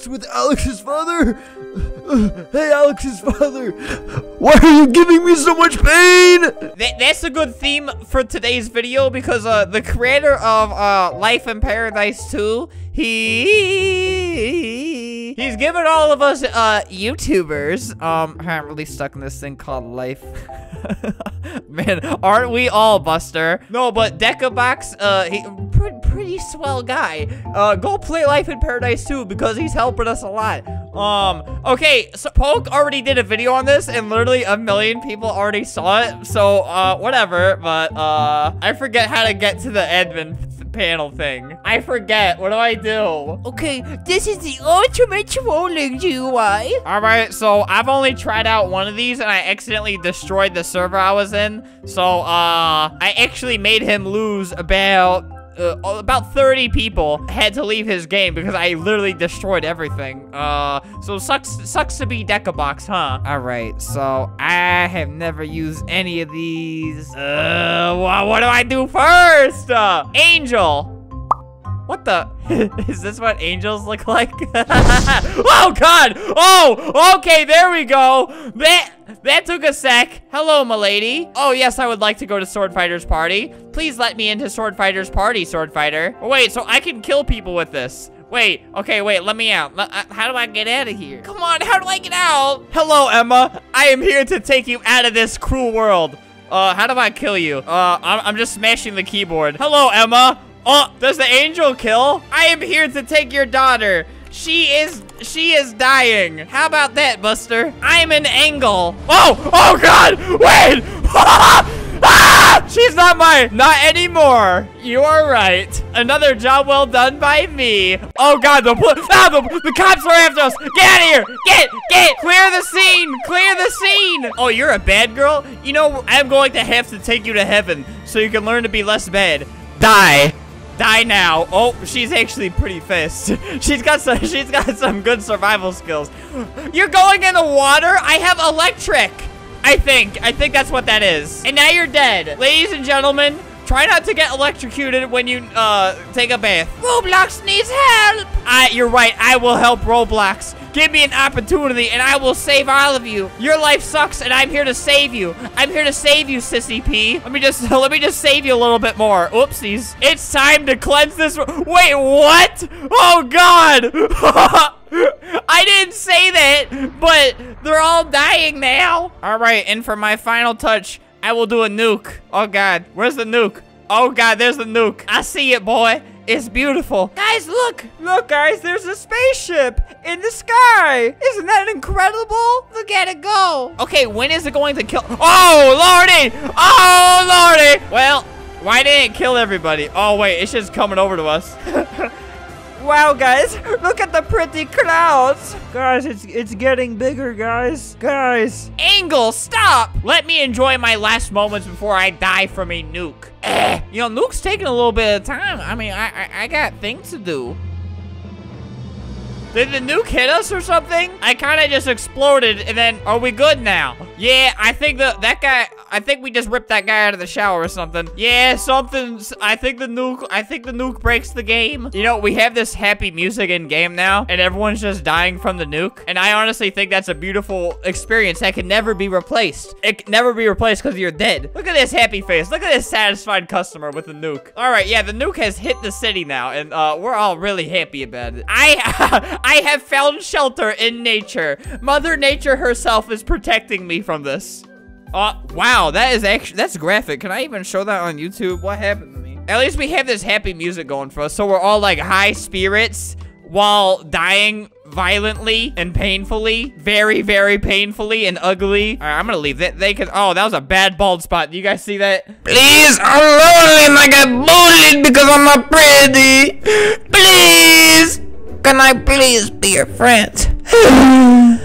talks with Alex's father. Hey, Alex's father. Why are you giving me so much pain? That, that's a good theme for today's video because uh, the creator of uh, Life in Paradise 2, he he's given all of us uh, YouTubers. Um, I'm really stuck in this thing called life. Man, aren't we all, Buster? No, but DecaBox, uh, he swell guy. Uh, go play Life in Paradise 2 because he's helping us a lot. Um, okay, so Poke already did a video on this and literally a million people already saw it. So, uh, whatever, but, uh, I forget how to get to the admin panel thing. I forget. What do I do? Okay, this is the ultimate trolling GUI. All right, so I've only tried out one of these and I accidentally destroyed the server I was in. So, uh, I actually made him lose about uh, about 30 people had to leave his game because I literally destroyed everything. Uh, so sucks sucks to be DecaBox, huh? All right, so I have never used any of these. Uh, wha- what do I do first? Uh, Angel. What the? Is this what angels look like? oh, God! Oh, okay, there we go. That, that took a sec. Hello, milady. Oh, yes, I would like to go to Sword Fighter's party. Please let me into Sword Fighter's party, Sword Fighter. Oh, wait, so I can kill people with this. Wait, okay, wait, let me out. Uh, how do I get out of here? Come on, how do I get out? Hello, Emma. I am here to take you out of this cruel world. Uh, how do I kill you? Uh, I'm, I'm just smashing the keyboard. Hello, Emma. Oh, does the angel kill? I am here to take your daughter. She is, she is dying. How about that, Buster? I'm an angle. Oh, oh God, wait. Ah! She's not mine. Not anymore. You are right. Another job well done by me. Oh God, the ah, the, the cops are after us. Get out of here. Get, get. Clear the scene. Clear the scene. Oh, you're a bad girl? You know, I'm going to have to take you to heaven so you can learn to be less bad. Die. Die now. Oh, she's actually pretty fast. she's got some she's got some good survival skills. You're going in the water? I have electric. I think. I think that's what that is. And now you're dead. Ladies and gentlemen, try not to get electrocuted when you uh take a bath. Roblox needs help. I you're right. I will help Roblox. Give me an opportunity and I will save all of you. Your life sucks and I'm here to save you. I'm here to save you, Sissy P. Let me just let me just save you a little bit more. Oopsies. It's time to cleanse this. Wait, what? Oh god. I didn't say that, but they're all dying now. All right, and for my final touch, I will do a nuke. Oh god, where's the nuke? Oh god, there's the nuke. I see it, boy. It's beautiful. Guys, look. Look, guys, there's a spaceship in the sky. Isn't that incredible? Look at it go. Okay, when is it going to kill? Oh, lordy. Oh, lordy. Well, why didn't it kill everybody? Oh, wait, it's just coming over to us. Wow, guys, look at the pretty clouds. Guys, it's it's getting bigger, guys. Guys. Angle, stop! Let me enjoy my last moments before I die from a nuke. Eh. You know, nuke's taking a little bit of time. I mean, I, I, I got things to do. Did the nuke hit us or something? I kind of just exploded, and then are we good now? Yeah, I think the that guy. I think we just ripped that guy out of the shower or something. Yeah, something's. I think the nuke. I think the nuke breaks the game. You know, we have this happy music in game now, and everyone's just dying from the nuke. And I honestly think that's a beautiful experience that can never be replaced. It can never be replaced because you're dead. Look at this happy face. Look at this satisfied customer with the nuke. All right, yeah, the nuke has hit the city now, and uh, we're all really happy about it. I. I have found shelter in nature. Mother Nature herself is protecting me from this. Oh, wow, that is actually, that's graphic. Can I even show that on YouTube? What happened to me? At least we have this happy music going for us, so we're all like high spirits while dying violently and painfully. Very, very painfully and ugly. All right, I'm gonna leave that. They can, oh, that was a bad bald spot. Do you guys see that? Please, I'm lonely and I got bullied because I'm not pretty. Please, can I please be your friend?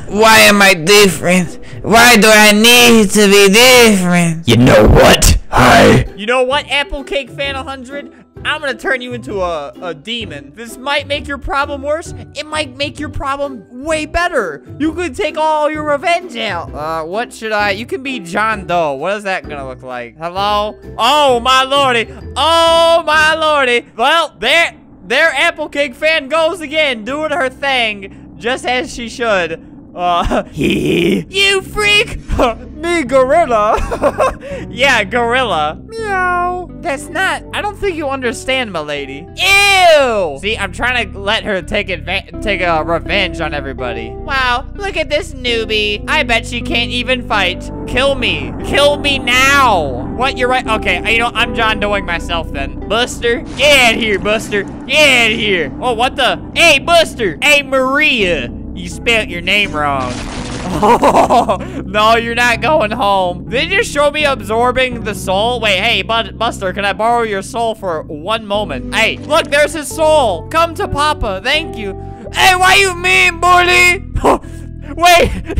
Why am I different? Why do I need to be different? You know what? Hi. You know what, Apple Cake Fan 100? I'm gonna turn you into a, a demon. This might make your problem worse. It might make your problem way better. You could take all your revenge out. Uh, what should I? You can be John Doe. What is that gonna look like? Hello? Oh, my lordy. Oh, my lordy. Well, there, there Apple Cake Fan goes again, doing her thing just as she should. Uh, he. You freak! me gorilla. yeah, gorilla. Meow. That's not. I don't think you understand, milady. Ew! See, I'm trying to let her take adva- take a revenge on everybody. Wow, look at this newbie. I bet she can't even fight. Kill me. Kill me now. What, you're right. Okay, you know, I'm John Doing myself then. Buster, get out of here, Buster. Get out of here. Oh, what the? Hey, Buster. Hey, Maria. You spelt your name wrong. Oh, no, you're not going home. Did you show me absorbing the soul? Wait, hey, Bud Buster, can I borrow your soul for one moment? Hey, look, there's his soul. Come to Papa. Thank you. Hey, why you mean, bully? Wait.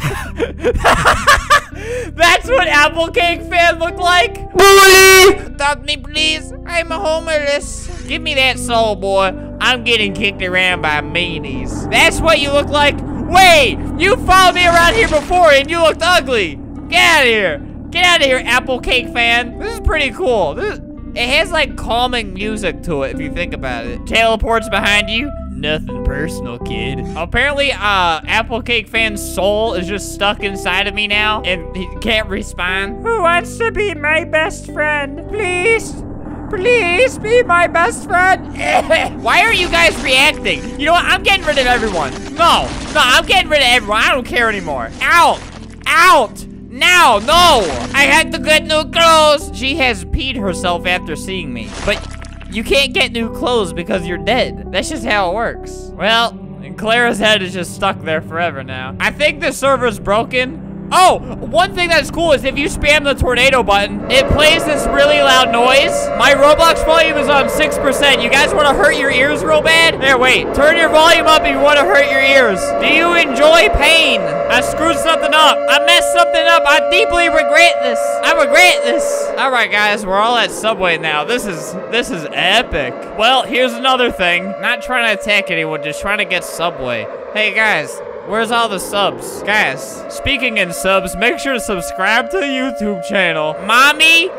That's what Apple Cake fan looked like? Bully! Adopt me, please. I'm a homeless. Give me that soul, boy. I'm getting kicked around by meanies. That's what you look like? Wait, you followed me around here before and you looked ugly. Get out of here. Get out of here, Apple Cake fan. This is pretty cool. This, it has like calming music to it if you think about it. Teleports behind you. Nothing personal, kid. Apparently, uh, Apple Cake fan's soul is just stuck inside of me now and he can't respond. Who wants to be my best friend? Please. Please be my best friend. Why are you guys reacting? You know what? I'm getting rid of everyone. No, no, I'm getting rid of everyone. I don't care anymore. Out, out, now, no. I had to get new clothes. She has peed herself after seeing me, but you can't get new clothes because you're dead. That's just how it works. Well, Clara's head is just stuck there forever now. I think the server's broken. Oh, one thing that's cool is if you spam the tornado button, it plays this really loud noise. My Roblox volume is on 6%. You guys want to hurt your ears real bad? There, wait. Turn your volume up if you want to hurt your ears. Do you enjoy pain? I screwed something up. I messed something up. I deeply regret this. I regret this. All right, guys, we're all at Subway now. This is this is epic. Well, here's another thing. Not trying to attack anyone, just trying to get Subway. Hey, guys, Where's all the subs? Guys, speaking in subs, make sure to subscribe to the YouTube channel. Mommy?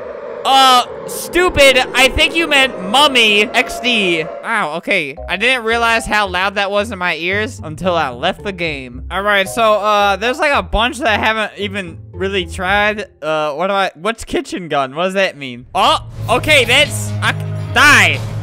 Uh, stupid. I think you meant mummy XD. Wow, okay. I didn't realize how loud that was in my ears until I left the game. All right, so, uh, there's like a bunch that I haven't even really tried. Uh, what do I, what's kitchen gun? What does that mean? Oh, okay, that's, I, die. Die.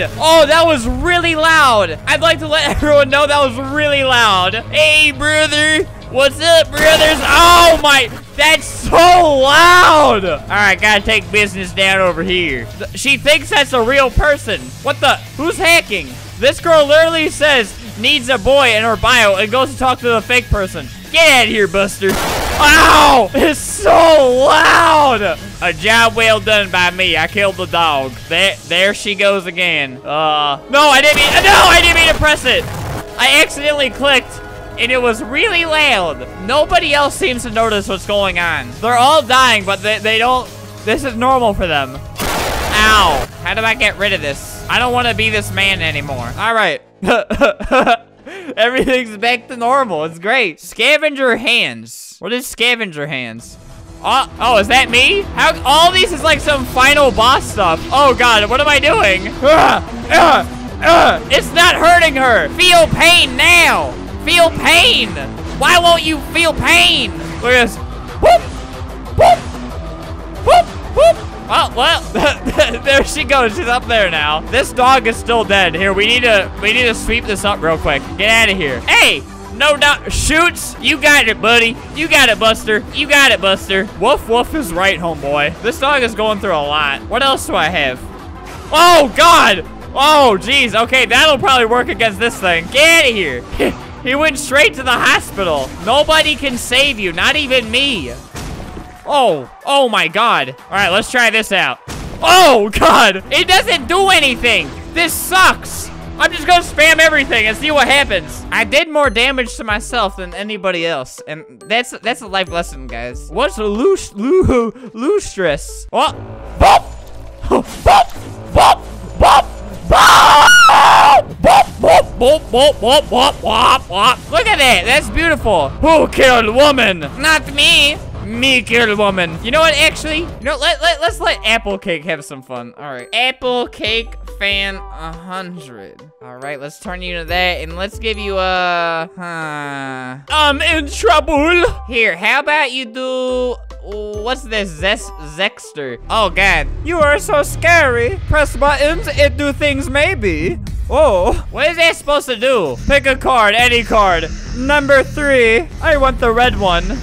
Oh god! Oh, that was really loud. I'd like to let everyone know that was really loud. Hey, brother. What's up, brothers? Oh my, that's so loud. All right, gotta take business down over here. She thinks that's a real person. What the, who's hacking? This girl literally says needs a boy in her bio and goes to talk to the fake person. Get out of here, Buster. Ow! It's so loud! A job well done by me. I killed the dog. There, there she goes again. Uh, no, I didn't mean, no, I didn't mean to press it. I accidentally clicked and it was really loud. Nobody else seems to notice what's going on. They're all dying, but they, they don't, this is normal for them. Ow. How do I get rid of this? I don't want to be this man anymore. All right. Everything's back to normal. It's great. Scavenger hands. What is scavenger hands? Oh, oh, is that me? How, all these is like some final boss stuff. Oh God, what am I doing? Ugh, ugh, ugh. It's not hurting her. Feel pain now. Feel pain. Why won't you feel pain? Look at this. Oh, well, there she goes. She's up there now. This dog is still dead. Here, we need to we need to sweep this up real quick. Get out of here. Hey, no doubt. Shoots. You got it, buddy. You got it, Buster. You got it, Buster. Woof woof is right, homeboy. This dog is going through a lot. What else do I have? Oh, God. Oh, jeez. Okay, that'll probably work against this thing. Get out of here. he went straight to the hospital. Nobody can save you, not even me. Oh, oh my God. All right, let's try this out. Oh God, it doesn't do anything. This sucks. I'm just gonna spam everything and see what happens. I did more damage to myself than anybody else, and that's that's a life lesson, guys. What's loose, loose, lustrous? What? Bop, bop, bop, bop, bop. Bop, bop, bop, bop, bop, bop, bop, bop. Look at that. That's beautiful. Who killed woman? Not me. Me kill woman. You know what, actually? You know, let, let, let's let Apple Cake have some fun. All right. Apple Cake fan 100. All right, let's turn you to that, and let's give you a... Huh. I'm in trouble. Here, how about you do... What's this? Zes Zexter. Oh, God. You are so scary. Press buttons, it do things maybe. Oh, What is that supposed to do? Pick a card, any card. number three. I want the red one.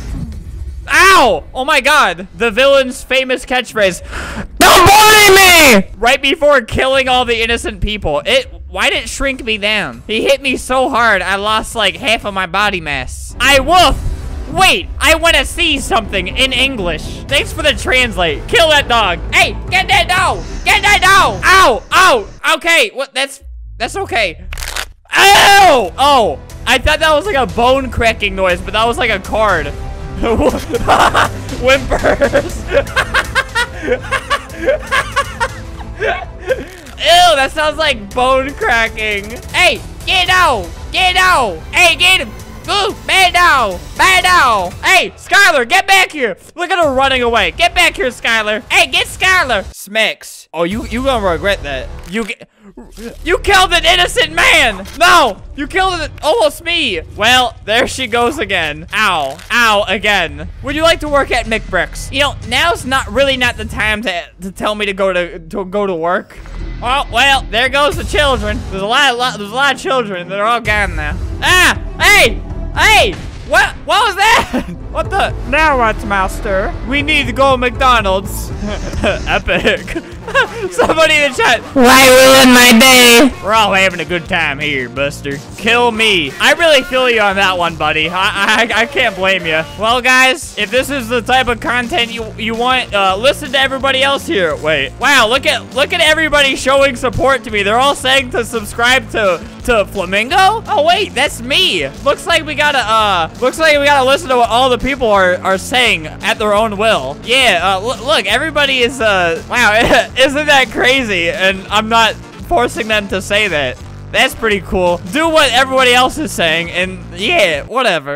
Ow! Oh my god. The villain's famous catchphrase. Don't bully me! Right before killing all the innocent people. It why did it shrink me down? He hit me so hard I lost like half of my body mass. I wolf! Wait, I want to see something in English. Thanks for the translate. Kill that dog. Hey, get that dog! Get that dog! Ow! Ow! Okay, what that's that's okay. Ow! Oh, I thought that was like a bone cracking noise, but that was like a card. Whimpers. Ew, that sounds like bone cracking. Hey, get out! Get out! Hey, get him! Ooh! Man down! Hey, Skylar, get back here! Look at her running away. Get back here, Skylar. Hey, get Skylar! Smacks. Oh, you you gonna regret that. You get... You killed an innocent man! No! You killed an, almost me! Well, there she goes again. Ow. Ow, again. Would you like to work at McBricks? You know, now's not really not the time to, to tell me to go to, to go to work. Oh, well, there goes the children. There's a lot, lot there's a lot of children that are all gone now. Ah! Hey! Hey! What? What was that? What the? Now what, master? We need to go McDonald's. Epic. Somebody in the chat. Why ruin my day? We're all having a good time here, Buster. Kill me. I really feel you on that one, buddy. I, I, I can't blame you. Well, guys, if this is the type of content you you want, uh, listen to everybody else here. Wait. Wow, look at look at everybody showing support to me. They're all saying to subscribe to to Flamingo. Oh wait, that's me. Looks like we gotta uh, looks like we gotta listen to what all the people are are saying at their own will. Yeah. Uh, look, look, everybody is uh, wow, isn't that crazy? And I'm not forcing them to say that. That's pretty cool. Do what everybody else is saying, and yeah, whatever.